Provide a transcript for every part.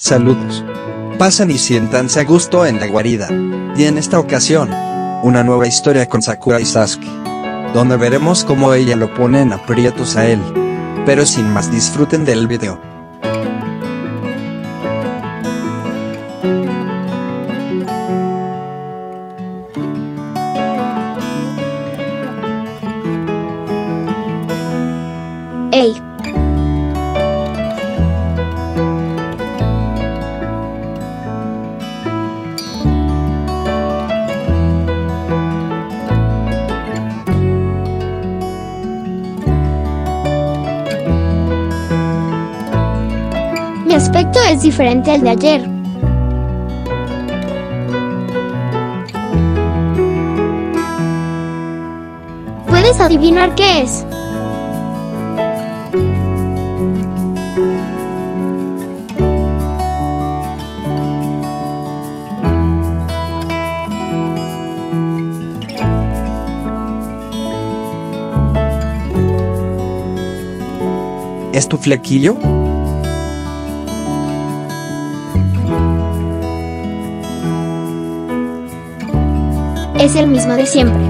Saludos. Pasen y siéntanse a gusto en la guarida. Y en esta ocasión, una nueva historia con Sakura y Sasuke. Donde veremos cómo ella lo pone en aprietos a él. Pero sin más disfruten del video. Ey, aspecto es diferente al de ayer. ¿Puedes adivinar qué es? ¿Es tu flequillo? Es el mismo de siempre.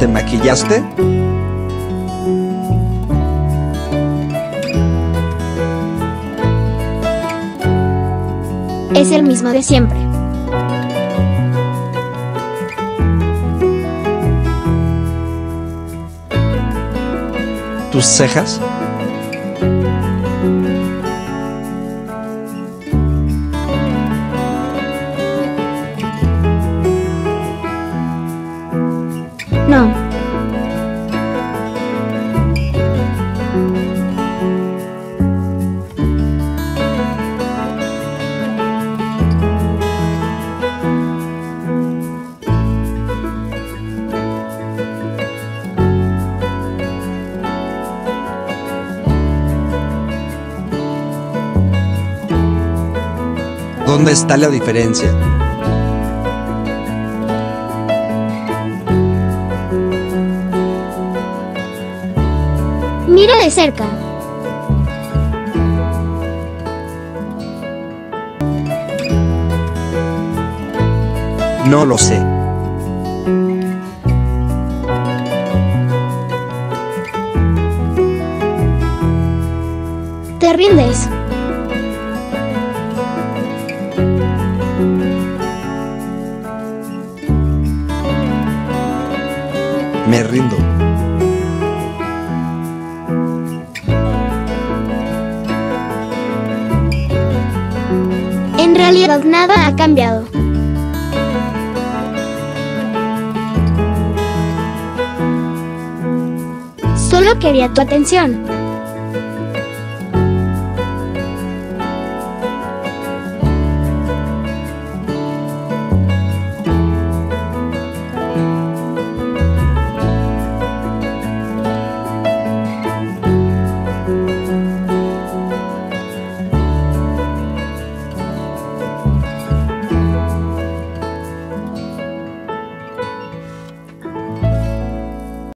¿Te maquillaste? Es el mismo de siempre. ¿Tus cejas? ¿Dónde está la diferencia? Mira de cerca. No lo sé. Te rindes. Me rindo. En realidad nada ha cambiado. Solo quería tu atención.